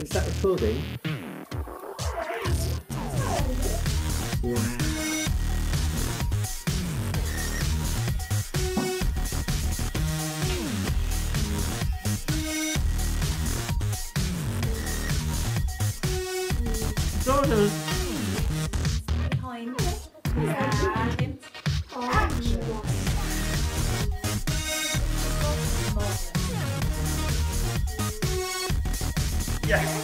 Is that recording? Yeah. Daughters. Thank